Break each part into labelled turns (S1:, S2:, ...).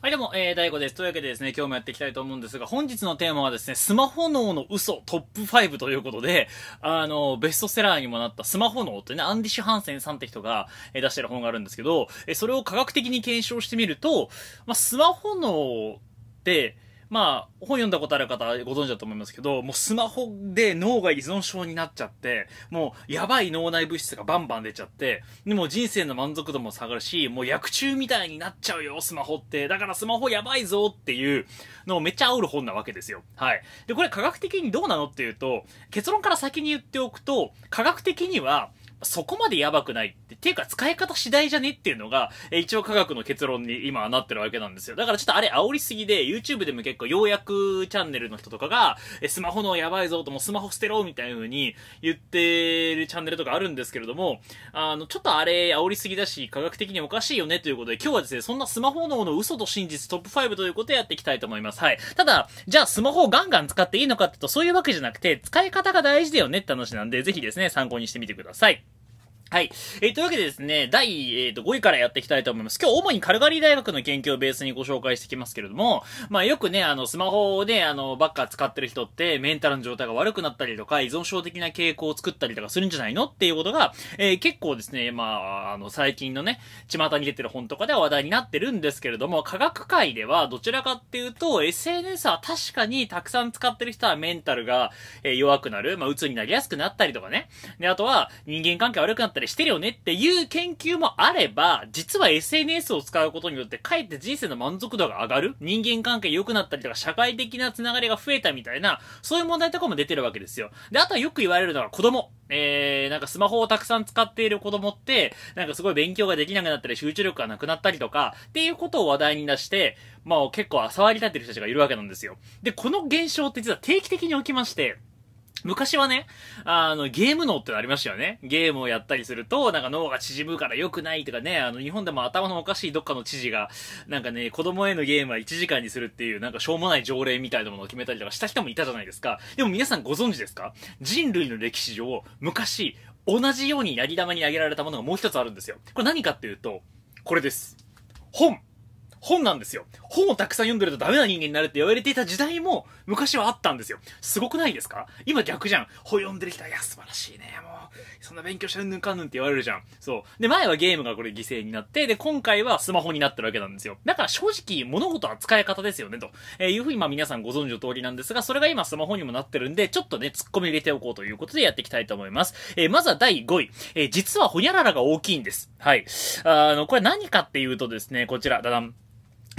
S1: はい、どうも、えー、大悟です。というわけでですね、今日もやっていきたいと思うんですが、本日のテーマはですね、スマホ脳の嘘トップ5ということで、あの、ベストセラーにもなったスマホ脳ってね、アンディシュ・ハンセンさんって人が、えー、出してる本があるんですけど、えー、それを科学的に検証してみると、まあ、スマホ脳って、まあ、本読んだことある方ご存知だと思いますけど、もうスマホで脳が依存症になっちゃって、もうやばい脳内物質がバンバン出ちゃって、でも人生の満足度も下がるし、もう薬中みたいになっちゃうよ、スマホって。だからスマホやばいぞっていうのをめっちゃ煽る本なわけですよ。はい。で、これ科学的にどうなのっていうと、結論から先に言っておくと、科学的には、そこまでやばくないって、ていうか使い方次第じゃねっていうのが、え一応科学の結論に今はなってるわけなんですよ。だからちょっとあれ煽りすぎで、YouTube でも結構ようやくチャンネルの人とかが、えスマホのやばいぞともスマホ捨てろみたいな風に言ってるチャンネルとかあるんですけれども、あの、ちょっとあれ煽りすぎだし、科学的におかしいよねということで、今日はですね、そんなスマホ脳の嘘と真実トップ5ということでやっていきたいと思います。はい。ただ、じゃあスマホをガンガン使っていいのかって言うと、そういうわけじゃなくて、使い方が大事だよねって話なんで、ぜひですね、参考にしてみてください。はい。えー、というわけでですね、第、えー、と5位からやっていきたいと思います。今日主にカルガリー大学の研究をベースにご紹介していきますけれども、まあよくね、あの、スマホをね、あの、ばっか使ってる人ってメンタルの状態が悪くなったりとか、依存症的な傾向を作ったりとかするんじゃないのっていうことが、えー、結構ですね、まあ、あの、最近のね、巷に出てる本とかでは話題になってるんですけれども、科学界ではどちらかっていうと、SNS は確かにたくさん使ってる人はメンタルが、えー、弱くなる、まあ、鬱になりやすくなったりとかね。で、あとは人間関係悪くなったりたりしてるよねっていう研究もあれば、実は SNS を使うことによって、かえって人生の満足度が上がる人間関係良くなったりとか、社会的なつながりが増えたみたいな、そういう問題とかも出てるわけですよ。で、あとはよく言われるのが子供。えー、なんかスマホをたくさん使っている子供って、なんかすごい勉強ができなくなったり、集中力がなくなったりとか、っていうことを話題に出して、まあ結構触り立ってる人たちがいるわけなんですよ。で、この現象って実は定期的に起きまして、昔はね、あの、ゲーム脳ってのありましたよね。ゲームをやったりすると、なんか脳が縮むから良くないとかね、あの、日本でも頭のおかしいどっかの知事が、なんかね、子供へのゲームは1時間にするっていう、なんかしょうもない条例みたいなものを決めたりとかした人もいたじゃないですか。でも皆さんご存知ですか？人類の歴史上、昔、同じようにやり玉に投げられたものがもう一つあるんですよ。これ何かっていうと、これです。本本なんですよ。本をたくさん読んでるとダメな人間になるって言われていた時代も昔はあったんですよ。すごくないですか？今逆じゃん。本読んでる人は、いや、素晴らしいね。もう、そんな勉強してうんぬんかんぬんって言われるじゃん。そう。で、前はゲームがこれ犠牲になって、で、今回はスマホになってるわけなんですよ。だから正直、物事は使い方ですよね、と、え、いうふうにまあ皆さんご存知の通りなんですが、それが今スマホにもなってるんで、ちょっとね、突っ込み入れておこうということでやっていきたいと思います。えー、まずは第5位。えー、実はホニャララが大きいんです。はい。あの、これ何かっていうとですね、こちら、だだん。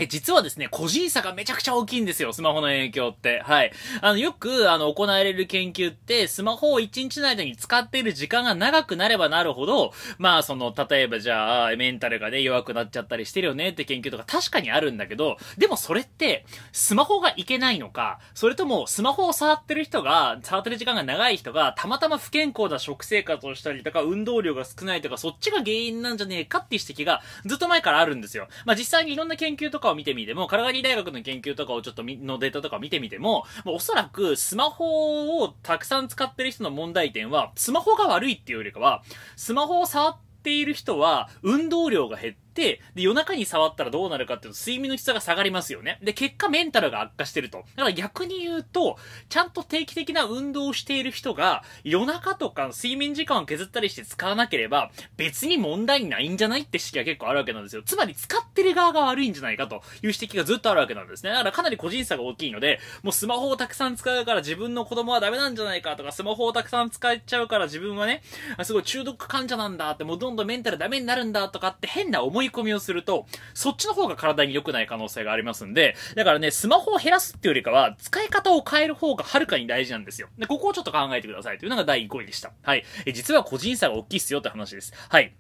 S1: え、実はですね、個人差がめちゃくちゃ大きいんですよ、スマホの影響って。はい。あの、よく、あの、行われる研究って、スマホを1日の間に使っている時間が長くなればなるほど、まあ、その、例えばじゃあ、メンタルがね、弱くなっちゃったりしてるよねって研究とか確かにあるんだけど、でもそれって、スマホがいけないのか、それとも、スマホを触ってる人が、触ってる時間が長い人が、たまたま不健康な食生活をしたりとか、運動量が少ないとか、そっちが原因なんじゃねえかっていう指摘が、ずっと前からあるんですよ。まあ、実際にいろんな研究とかを見てみても、カラガリー大学の研究とかをちょっとのデータとか見てみても、もうおそらくスマホをたくさん使ってる人の問題点は、スマホが悪いっていうよりかは、スマホを触っている人は運動量が減って、で、夜中に触ったらどうなるかっていうと、睡眠の質が下がりますよね。で、結果メンタルが悪化してると。だから逆に言うと、ちゃんと定期的な運動をしている人が、夜中とか睡眠時間を削ったりして使わなければ、別に問題ないんじゃないって指摘が結構あるわけなんですよ。つまり使ってる側が悪いんじゃないかという指摘がずっとあるわけなんですね。だからかなり個人差が大きいので、もうスマホをたくさん使うから自分の子供はダメなんじゃないかとか、スマホをたくさん使っちゃうから自分はね、すごい中毒患者なんだって、もうどんどんメンタルダメになるんだとかって変な思い込みをすると、そっちの方が体に良くない可能性がありますんで、だからね、スマホを減らすっていうよりかは、使い方を変える方がはるかに大事なんですよ。で、ここをちょっと考えてくださいというのが第5位でした。はい。え、実は個人差が大きいっすよって話です。はい。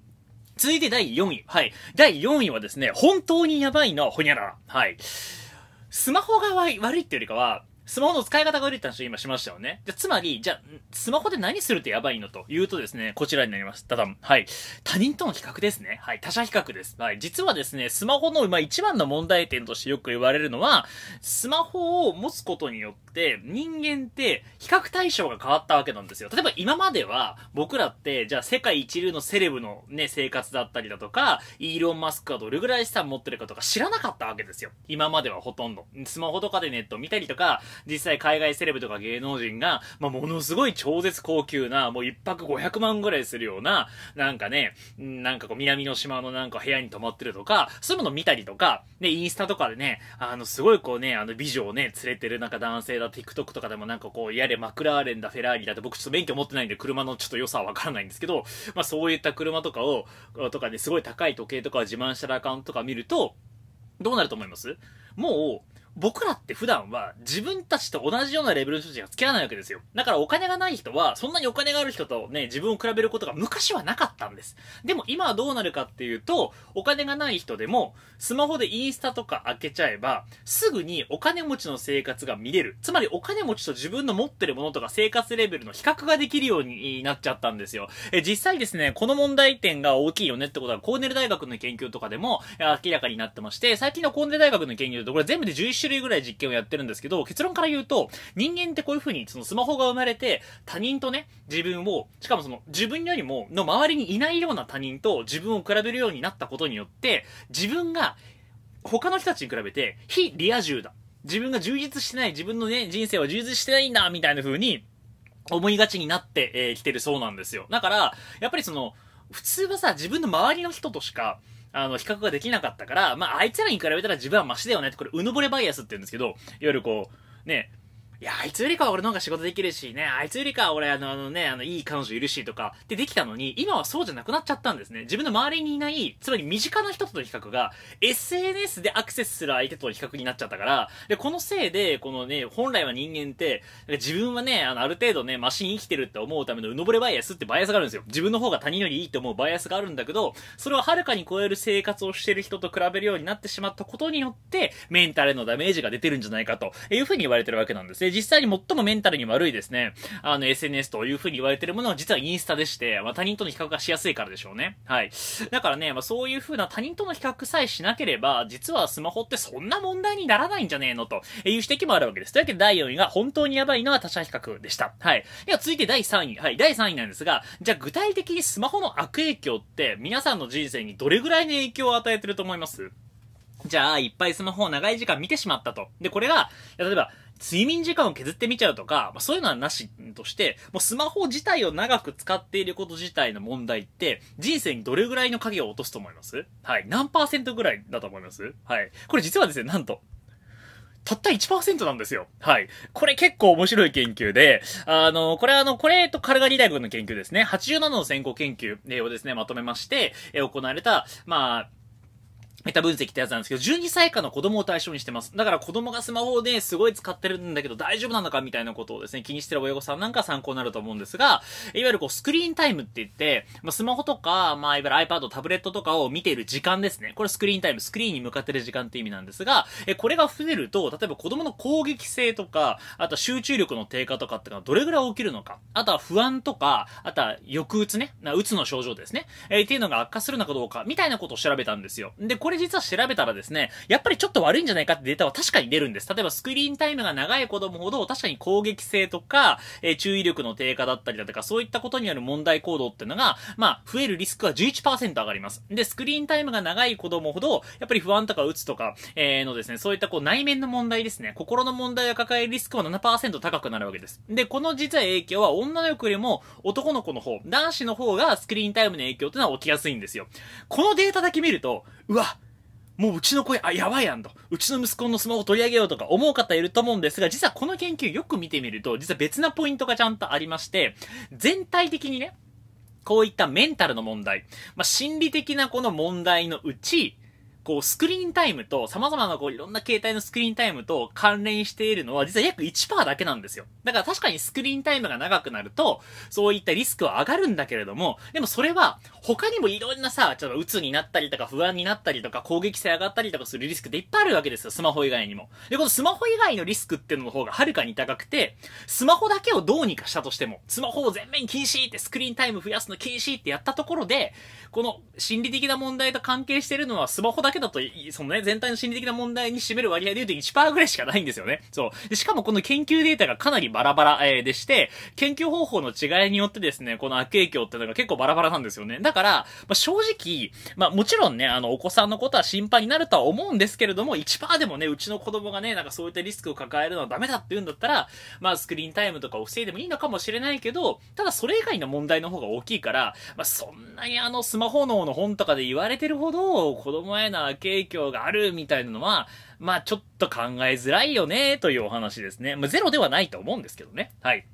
S1: 続いて第4位。はい。第4位はですね、本当にやばいのはほにゃらら。はい。スマホが悪いっていうよりかは、スマホの使い方が悪いって話を今しましたよね。じゃ、つまり、じゃスマホで何するとやばいのというとですね、こちらになります。ただ、はい。他人との比較ですね。はい。他者比較です。はい。実はですね、スマホの、まあ、一番の問題点としてよく言われるのは、スマホを持つことによってって、人間って比較対象が変わったわけなんですよ。例えば今までは僕らって、じゃあ世界一流のセレブのね、生活だったりだとか、イーロン・マスクがどれぐらい資産持ってるかとか知らなかったわけですよ。今まではほとんど。スマホとかでネット見たりとか、実際海外セレブとか芸能人が、まあ、ものすごい超絶高級な、もう一泊500万ぐらいするような、なんかね、なんかこう南の島のなんか部屋に泊まってるとか、そういうもの見たりとか、で、インスタとかでね、あの、すごいこうね、あの、美女をね、連れてるなんか男性だ、TikTok とかでもなんかこう、やれマクラーレンだ、フェラーリだって僕ちょっと免許持ってないんで車のちょっと良さはわからないんですけど、まあそういった車とかを、とかね、すごい高い時計とかを自慢してるアカウントとか見ると、どうなると思います？もう、僕らって普段は自分たちと同じようなレベルの人たちが付き合わないわけですよ。だからお金がない人は、そんなにお金がある人とね、自分を比べることが昔はなかったんです。でも今はどうなるかっていうと、お金がない人でも、スマホでインスタとか開けちゃえば、すぐにお金持ちの生活が見れる。つまりお金持ちと自分の持ってるものとか生活レベルの比較ができるようになっちゃったんですよ。え実際ですね、この問題点が大きいよねってことは、コーネル大学の研究とかでも明らかになってまして、最近のコーネル大学の研究だと、これ全部で11種類ぐらい実験をやってるんですけど、結論から言うと、人間ってこういう風に、そのスマホが生まれて、他人とね、自分を、しかもその自分よりも、の周りにいないような他人と自分を比べるようになったことによって、自分が他の人たちに比べて、非リア充だ。自分が充実してない、自分のね、人生は充実してないんだ、みたいな風に、思いがちになってき、えー来てるそうなんですよ。だから、やっぱりその、普通はさ、自分の周りの人としか、あの、比較ができなかったから、まあ、あいつらに比べたら自分はマシだよねって、これ、うぬぼれバイアスって言うんですけど、いわゆるこう、ね、いや、あいつよりかは俺の方が仕事できるしね、あいつよりかは俺あの、あのね、あの、いい彼女いるしとか、ってできたのに、今はそうじゃなくなっちゃったんですね。自分の周りにいない、つまり身近な人との比較が、SNS でアクセスする相手との比較になっちゃったから、で、このせいで、このね、本来は人間って、自分はね、あの、ある程度ね、マシに生きてるって思うためのうのぼれバイアスってバイアスがあるんですよ。自分の方が他人よりいいと思うバイアスがあるんだけど、それをはるかに超える生活をしてる人と比べるようになってしまったことによって、メンタルのダメージが出てるんじゃないかというふうに言われてるわけなんですね。実際に最もメンタルに悪いですね、あの SNS というふうに言われてるものは実はインスタでして、まあ他人との比較がしやすいからでしょうね。はい。だからね、まあそういうふうな他人との比較さえしなければ、実はスマホってそんな問題にならないんじゃねえのという指摘もあるわけです。というわけで第4位が本当にやばいのは他者比較でした。はい。では続いて第3位。はい。第3位なんですが、じゃあ具体的にスマホの悪影響って皆さんの人生にどれぐらいの影響を与えてると思います？じゃあ、いっぱいスマホを長い時間見てしまったと。で、これが、例えば、睡眠時間を削ってみちゃうとか、まあ、そういうのはなしとして、もうスマホ自体を長く使っていること自体の問題って、人生にどれぐらいの影を落とすと思います？はい。何パーセントぐらいだと思います？はい。これ実はですね、なんと、たった1%なんですよ。はい。これ結構面白い研究で、あの、これあの、これとカルガリー大学の研究ですね。87の先行研究をですね、まとめまして、え行われた、まあ、メタ分析ってやつなんですけど、12歳以下の子供を対象にしてます。だから子供がスマホをね、すごい使ってるんだけど大丈夫なのかみたいなことをですね、気にしてる親御さんなんか参考になると思うんですが、いわゆるこう、スクリーンタイムって言って、まあ、スマホとか、まあ、いわゆる iPad、タブレットとかを見ている時間ですね。これスクリーンタイム、スクリーンに向かってる時間って意味なんですが、え、これが増えると、例えば子供の攻撃性とか、あとは集中力の低下とかってのはどれぐらい起きるのか、あとは不安とか、あとは抑うつね、うつの症状ですね、えーっていうのが悪化するのかどうか、みたいなことを調べたんですよ。で、ここれ実は調べたらですね、やっぱりちょっと悪いんじゃないかってデータは確かに出るんです。例えばスクリーンタイムが長い子供ほど確かに攻撃性とか、えー注意力の低下だったりだとか、そういったことによる問題行動っていうのが、まあ、増えるリスクは11%上がります。で、スクリーンタイムが長い子供ほど、やっぱり不安とかうつとか、えーのですね、そういったこう内面の問題ですね、心の問題を抱えるリスクは7%高くなるわけです。で、この実は影響は女の子よりも男の子の方、男子の方がスクリーンタイムの影響っていうのは起きやすいんですよ。このデータだけ見ると、うわ、もううちの声、あ、やばいやんと。うちの息子のスマホ取り上げようとか思う方いると思うんですが、実はこの研究よく見てみると、実は別なポイントがちゃんとありまして、全体的にね、こういったメンタルの問題、まあ、心理的なこの問題のうち、こう、スクリーンタイムと、様々なこう、いろんな携帯のスクリーンタイムと関連しているのは、実は約1%だけなんですよ。だから確かにスクリーンタイムが長くなると、そういったリスクは上がるんだけれども、でもそれは、他にもいろんなさ、ちょっと鬱になったりとか、不安になったりとか、攻撃性上がったりとかするリスクっていっぱいあるわけですよ、スマホ以外にも。で、このスマホ以外のリスクっていうのの方がはるかに高くて、スマホだけをどうにかしたとしても、スマホを全面禁止って、スクリーンタイム増やすの禁止ってやったところで、この心理的な問題と関係してるのはスマホだけけだと、そのね、全体の心理的な問題に占める割合で言うと1%ぐらいしかないんですよね。そう。でしかもこの研究データがかなりバラバラ、えー、でして、研究方法の違いによってですね、この悪影響ってのが結構バラバラなんですよね。だから、まあ、正直、まあ、もちろんね、あの、お子さんのことは心配になるとは思うんですけれども、1%でもね、うちの子供がね、なんかそういったリスクを抱えるのはダメだって言うんだったら、まあ、スクリーンタイムとかを防いでもいいのかもしれないけど、ただそれ以外の問題の方が大きいから、まあ、そんなにあの、スマホ脳の本とかで言われてるほど、子供への悪影響があるみたいなのは、まあ、ちょっと考えづらいよね、というお話ですね。まあ、ゼロではないと思うんですけどね。はい。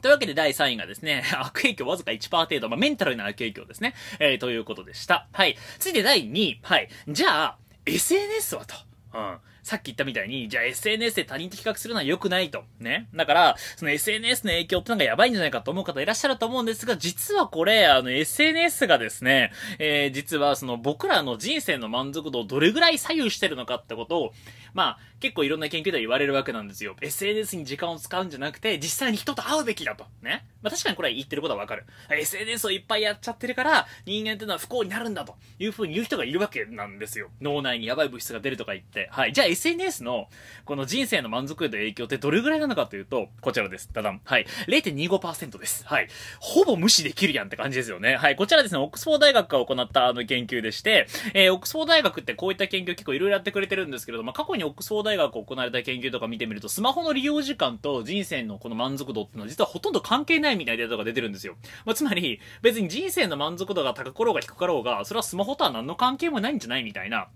S1: というわけで第3位がですね、悪影響わずか1%程度、まあ、メンタルな悪影響ですね。えー、ということでした。はい。続いて第2位。はい。じゃあ、SNS はと。うん。さっき言ったみたいに、じゃあ SNS で他人と比較するのは良くないと。ね。だから、その SNS の影響ってのがやばいんじゃないかと思う方いらっしゃると思うんですが、実はこれ、あの SNS がですね、えー、実はその僕らの人生の満足度をどれぐらい左右してるのかってことを、まあ、結構いろんな研究では言われるわけなんですよ。SNS に時間を使うんじゃなくて、実際に人と会うべきだと。ね。まあ確かにこれは言ってることはわかる。SNS をいっぱいやっちゃってるから、人間ってのは不幸になるんだというふうに言う人がいるわけなんですよ。脳内にやばい物質が出るとか言って。はい。じゃあ SNS のこの人生の満足度の影響ってどれぐらいなのかというと、こちらです。ただん。はい。0.25%です。はい。ほぼ無視できるやんって感じですよね。はい。こちらですね、オックスフォード大学が行ったあの研究でして、えー、オックスフォード大学ってこういった研究結構いろいろやってくれてるんですけれども、過去にオックスフォード大学行われた研究とか見てみると、スマホの利用時間と人生のこの満足度っていうのは実はほとんど関係ないみたいなデータが出てるんですよ。まあ、つまり、別に人生の満足度が高かろうが低かろうが、それはスマホとは何の関係もないんじゃないみたいな。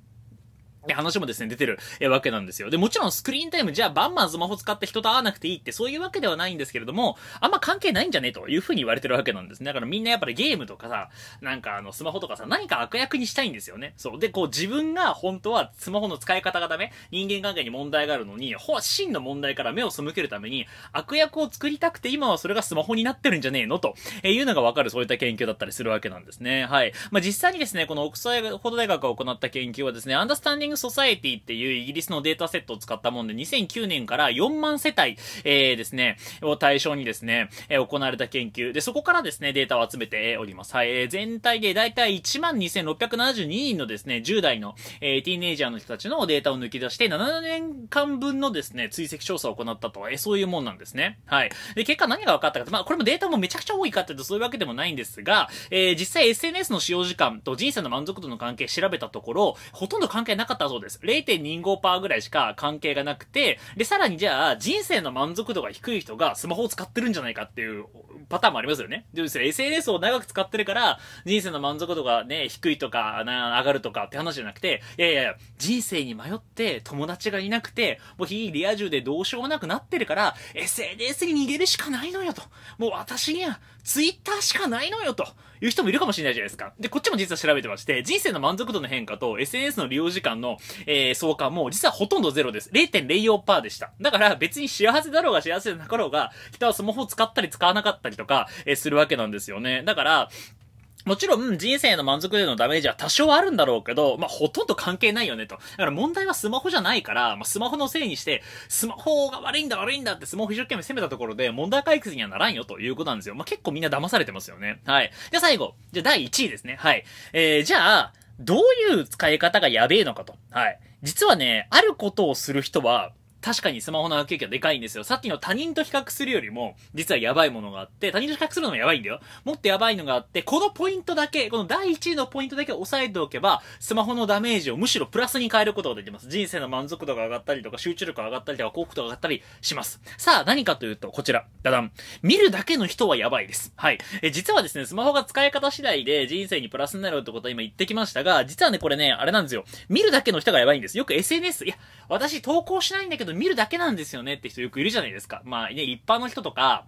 S1: 話もですね、出てるわけなんですよ。で、もちろんスクリーンタイム、じゃあバンバンスマホ使って人と会わなくていいってそういうわけではないんですけれども、あんま関係ないんじゃねというふうに言われてるわけなんですね。だからみんなやっぱりゲームとかさ、なんかあのスマホとかさ、何か悪役にしたいんですよね。そう。で、こう自分が本当はスマホの使い方がダメ、人間関係に問題があるのに、ほ真の問題から目を背けるために、悪役を作りたくて今はそれがスマホになってるんじゃねえのというのがわかるそういった研究だったりするわけなんですね。はい。まあ、実際にですね、このオックスフォード大学が行った研究はですね、アンダースタンディングソサエティってっていうイギリスのデータセットを使ったもんで、2009年から4万世帯、えー、ですね、を対象にですね、えー、行われた研究。で、そこからですね、データを集めております。はい、えー、全体でだいたい12,672人のですね、10代の、えー、ティーネイジャーの人たちのデータを抜き出して、7年間分のですね、追跡調査を行ったと、えー、そういうもんなんですね。はい。で、結果何が分かったかまあ、これもデータもめちゃくちゃ多いかっていうとそういうわけでもないんですが、えー、実際 SNS の使用時間と人生の満足度の関係調べたところ、ほとんど関係なかったそうです。0.25%ぐらいしか関係がなくて、で、さらにじゃあ、人生の満足度が低い人がスマホを使ってるんじゃないかっていうパターンもありますよね。で、SNS を長く使ってるから、人生の満足度がね、低いとか、な、上がるとかって話じゃなくて、いやいやいや、人生に迷って友達がいなくて、もう非リア充でどうしようもなくなってるから、SNS に逃げるしかないのよと。もう私には、ツイッターしかないのよと。言う人もいるかもしれないじゃないですか。で、こっちも実は調べてまして、人生の満足度の変化と SNS の利用時間の、えー、相関も実はほとんどゼロです。0.04%でした。だから別に幸せだろうが幸せなかろうが、人はスマホを使ったり使わなかったりとか、えー、するわけなんですよね。だから、もちろん人生の満足でのダメージは多少あるんだろうけど、まあ、ほとんど関係ないよねと。だから問題はスマホじゃないから、まあ、スマホのせいにして、スマホが悪いんだ悪いんだってスマホ一生懸命攻めたところで問題解決にはならんよということなんですよ。まあ、結構みんな騙されてますよね。はい。じゃあ最後。じゃあ第1位ですね。はい。えー、じゃあ、どういう使い方がやべえのかと。はい。実はね、あることをする人は、確かにスマホの悪影響はでかいんですよ。さっきの他人と比較するよりも、実はやばいものがあって、他人と比較するのもやばいんだよ。もっとやばいのがあって、このポイントだけ、この第1位のポイントだけ押さえておけば、スマホのダメージをむしろプラスに変えることができます。人生の満足度が上がったりとか、集中力が上がったりとか、幸福度が上がったりします。さあ、何かというと、こちら。ダダン。見るだけの人はやばいです。はい。え、実はですね、スマホが使い方次第で人生にプラスになるってことは今言ってきましたが、実はね、これね、あれなんですよ。見るだけの人がやばいんです。よく SNS、いや、私投稿しないんだけど見るだけなんですよねって人よくいるじゃないですか。まあね、一般の人とか、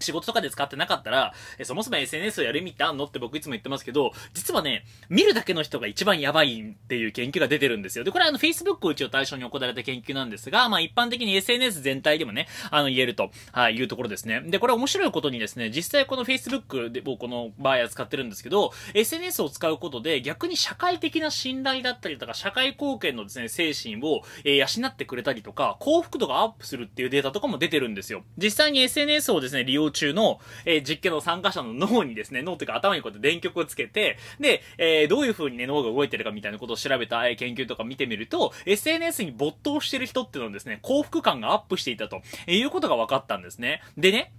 S1: 仕事とかで使ってなかったら、えそもそも SNS をやる意味ってあんのって僕いつも言ってますけど、実はね、見るだけの人が一番やばいっていう研究が出てるんですよ。で、これはあの Facebook を一応対象に行われた研究なんですが、まあ一般的に SNS 全体でもね、あの言えると、はい、いうところですね。で、これ面白いことにですね、実際この Facebook で僕この場合は使ってるんですけど、SNS を使うことで逆に社会的な信頼だったりとか、社会貢献のですね、精神を、えー、養ってくれたりとか、幸福度がアップするっていうデータとかも出てるんですよ。実際に SNS をですね、利用動中の、えー、実験の参加者の脳にですね、脳というか頭にこうやって電極をつけて、で、えー、どういう風にね、脳が動いてるかみたいなことを調べた、え研究とか見てみると、SNS に没頭してる人っていうのはですね、幸福感がアップしていたと、えいうことが分かったんですね。でね、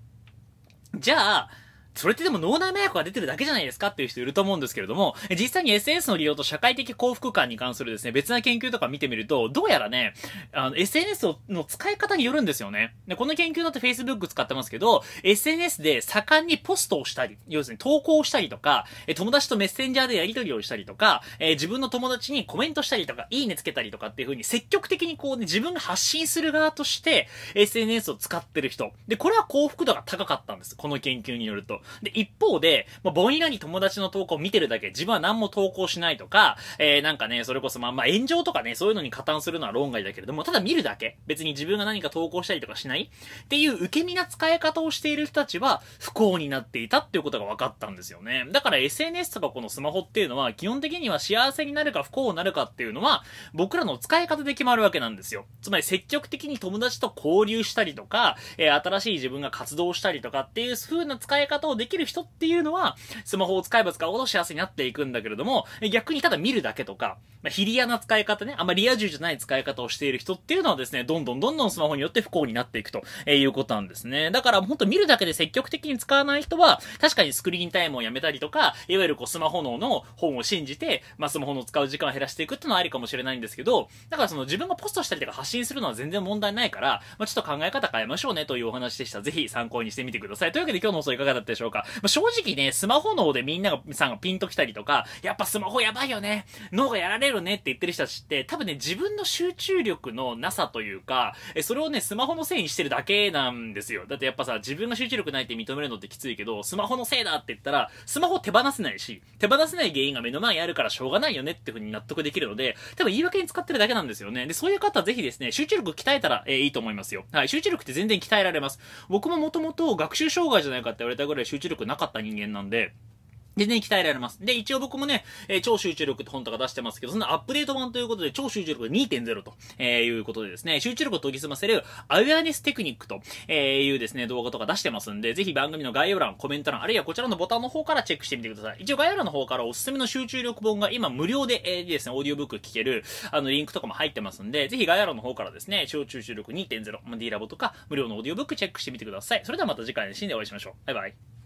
S1: じゃあ、それってでも脳内麻薬が出てるだけじゃないですかっていう人いると思うんですけれども、実際に SNS の利用と社会的幸福感に関するですね、別な研究とか見てみると、どうやらね、あの、SNS の使い方によるんですよね。で、この研究だって Facebook 使ってますけど、SNS で盛んにポストをしたり、要するに投稿をしたりとか、友達とメッセンジャーでやり取りをしたりとか、え自分の友達にコメントしたりとか、いいねつけたりとかっていう風に積極的にこうね、自分が発信する側として、SNS を使ってる人。で、これは幸福度が高かったんです。この研究によると。で、一方で、まあ、ぼんやり友達の投稿を見てるだけ、自分は何も投稿しないとか、えー、なんかね、それこそまあまあ炎上とかね、そういうのに加担するのは論外だけれども、ただ見るだけ。別に自分が何か投稿したりとかしないっていう受け身な使い方をしている人たちは不幸になっていたっていうことが分かったんですよね。だから SNS とかこのスマホっていうのは、基本的には幸せになるか不幸になるかっていうのは、僕らの使い方で決まるわけなんですよ。つまり積極的に友達と交流したりとか、えー、新しい自分が活動したりとかっていう風な使い方をできる人っていうのは、スマホを使えば使うほど幸せになっていくんだけれども、逆にただ見るだけとか、まあ、ヒリアな使い方ね、あんまりリア充じゃない使い方をしている人っていうのはですね、どんどんどんどんスマホによって不幸になっていくということなんですね。だから本当見るだけで積極的に使わない人は、確かにスクリーンタイムをやめたりとか、いわゆるこうスマホ脳の本を信じて、まあスマホの使う時間を減らしていくっていうのはありかもしれないんですけど、だからその自分がポストしたりとか発信するのは全然問題ないから、まあちょっと考え方変えましょうねというお話でした。ぜひ参考にしてみてください。というわけで今日の放送いかがだったでしょうか？まあ、正直ね、スマホ脳でみんなが、さんがピンときたりとか、やっぱスマホやばいよね、脳がやられるねって言ってる人たちって、多分ね、自分の集中力のなさというか、え、それをね、スマホのせいにしてるだけなんですよ。だってやっぱさ、自分が集中力ないって認めるのってきついけど、スマホのせいだって言ったら、スマホ手放せないし、手放せない原因が目の前にあるからしょうがないよねって風に納得できるので、多分言い訳に使ってるだけなんですよね。で、そういう方はぜひですね、集中力鍛えたら、えー、いいと思いますよ。はい、集中力って全然鍛えられます。僕ももともと学習障害じゃないかって言われたぐらい集中力なかった人間なんで、全然鍛えられます。で、一応僕もね、えー、超集中力って本とか出してますけど、そのアップデート版ということで、超集中力2.0と、えー、いうことでですね、集中力を研ぎ澄ませるアウェアネステクニックと、えー、いうですね、動画とか出してますんで、ぜひ番組の概要欄、コメント欄、あるいはこちらのボタンの方からチェックしてみてください。一応概要欄の方からおすすめの集中力本が今無料で、えー、ですね、オーディオブック聞ける、あの、リンクとかも入ってますんで、ぜひ概要欄の方からですね、超集中力2.0、D ラボとか、無料のオーディオブックチェックしてみてください。それではまた次回のシーンでお会いしましょう。バイバイ。